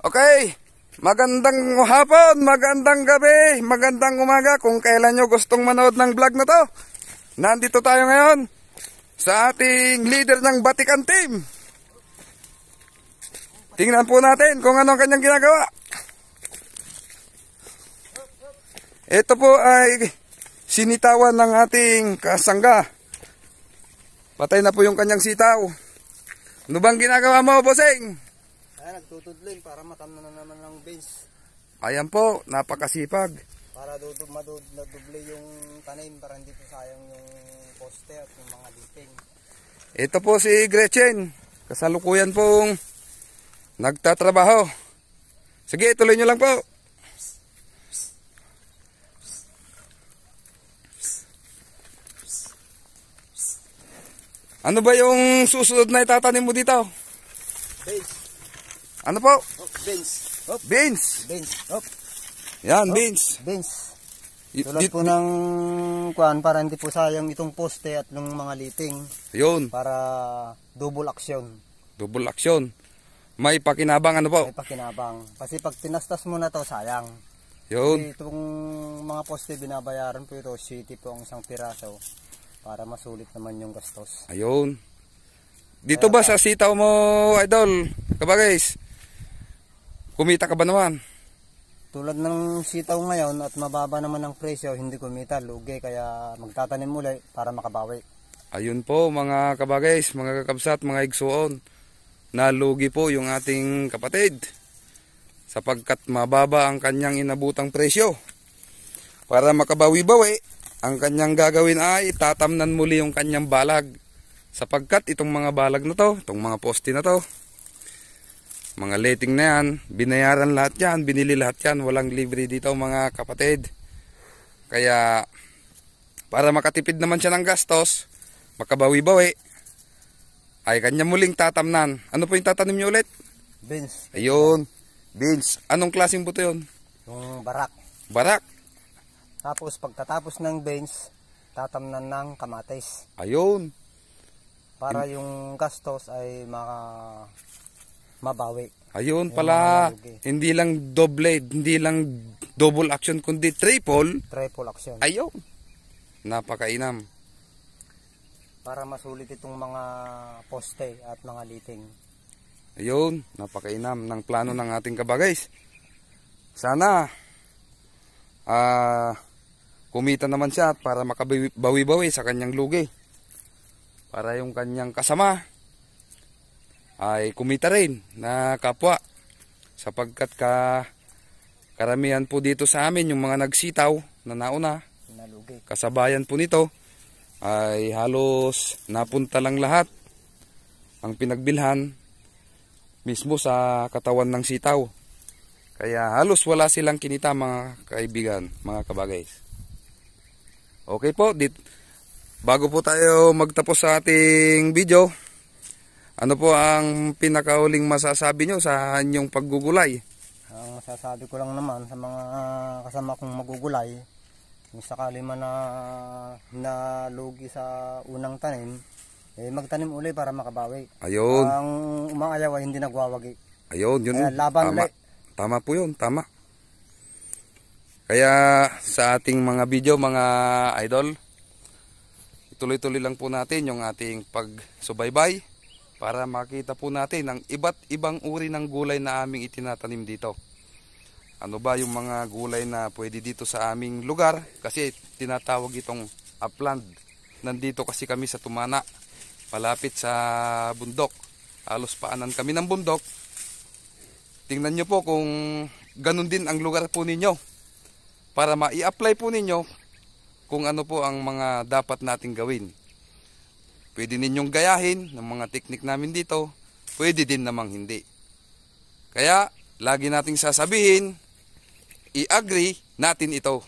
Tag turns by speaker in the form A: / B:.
A: Okay, magandang hapon, magandang gabi, magandang umaga kung kailan nyo gustong manood ng vlog na to. Nandito tayo ngayon sa ating leader ng Vatican team. Tingnan po natin kung ano ang kanyang ginagawa. Ito po ay sinitawan ng ating kasangga. Patay na po yung kanyang sitaw. Ano bang ginagawa mo, Boseng?
B: Kaya nagtutudlin para matamnan na naman ng base.
A: Ayan po, napakasipag.
B: Para dudub, naduble yung tanim para hindi po sayang yung poste at yung mga liting.
A: Ito po si Gretchen. Kasalukuyan pong nagtatrabaho. Sige, tuloy nyo lang po. Ano ba yung susunod na itatanim mo dito?
B: Base.
A: Ano po?
B: Hop, beans. Hop,
A: Beans.
B: beans. Hop,
A: Yan, beans.
B: beans.
A: Y-
B: Tulad
A: di-
B: po ng kuan para hindi po sayang itong poste at ng mga liting
A: Yun,
B: para double action.
A: double action. May pakinabang ano po?
B: May pakinabang. Kasi pag tinastas mo na to sayang.
A: Yun.
B: Kasi itong mga poste binabayaran po ito, city po ang isang piraso para masulit naman yung gastos.
A: Ayun. Dito ba sa sitaw mo, idol? Kabagais. Kumita ka ba naman?
B: Tulad ng sitaw ngayon at mababa naman ang presyo, hindi kumita, lugi, kaya magtatanim muli para makabawi.
A: Ayun po mga kabagais, mga kakabsat, mga igsuon. Nalugi po yung ating kapatid. Sapagkat mababa ang kanyang inabutang presyo. Para makabawi-bawi, ang kanyang gagawin ay tatamnan muli yung kanyang balag. Sapagkat itong mga balag na to, itong mga poste na to, mga letting na yan, binayaran lahat yan, binili lahat yan, walang libre dito mga kapatid. Kaya para makatipid naman siya ng gastos, makabawi-bawi, ay kanya muling tatamnan. Ano po yung tatanim niyo ulit?
B: Beans,
A: Ayun, beans. Anong klaseng buto yun?
B: yung barak.
A: Barak.
B: Tapos pagkatapos ng beans, tatamnan ng kamatis.
A: Ayun.
B: Para yung gastos ay maka mabawi.
A: Ayun pala, hindi lang doble, hindi lang double action, kundi triple.
B: Triple action.
A: Ayun. Napakainam.
B: Para masulit itong mga poste at mga liting.
A: Ayun, napakainam ng plano ng ating kabagays. Sana ah kumita naman siya para makabawi-bawi sa kanyang lugi. Para yung kanyang kasama ay kumita rin na kapwa. Sapagkat ka karamihan po dito sa amin yung mga nagsitaw na nauna, kasabayan po nito ay halos napunta lang lahat ang pinagbilhan mismo sa katawan ng sitaw. Kaya halos wala silang kinita mga kaibigan, mga kabagays. Okay po, dit bago po tayo magtapos sa ating video, ano po ang pinakauling masasabi nyo sa inyong paggugulay?
B: Ang sasabi ko lang naman sa mga kasama kong magugulay, kung sakali man na nalugi sa unang tanim, eh magtanim uli para makabawi.
A: Ayun,
B: Ang umaayaw ay hindi nagwawagi.
A: ayun, yun.
B: Kaya laban
A: tama.
B: ulit.
A: Tama po yun, tama. Kaya sa ating mga video, mga idol, ituloy-tuloy lang po natin yung ating pagsubaybay para makita po natin ang iba't ibang uri ng gulay na aming itinatanim dito. Ano ba yung mga gulay na pwede dito sa aming lugar? Kasi tinatawag itong upland. Nandito kasi kami sa Tumana, malapit sa bundok. Halos paanan kami ng bundok. Tingnan nyo po kung ganun din ang lugar po ninyo. Para ma-apply po ninyo kung ano po ang mga dapat nating gawin. Pwede ninyong gayahin ng mga teknik namin dito. Pwede din namang hindi. Kaya, lagi nating sasabihin, i-agree natin ito.